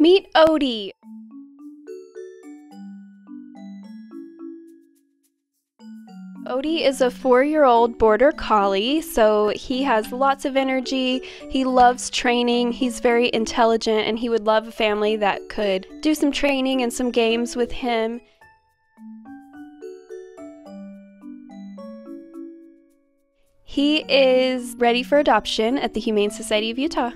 Meet Odie. Odie is a four year old border collie, so he has lots of energy. He loves training. He's very intelligent, and he would love a family that could do some training and some games with him. He is ready for adoption at the Humane Society of Utah.